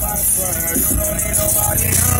You don't need nobody else.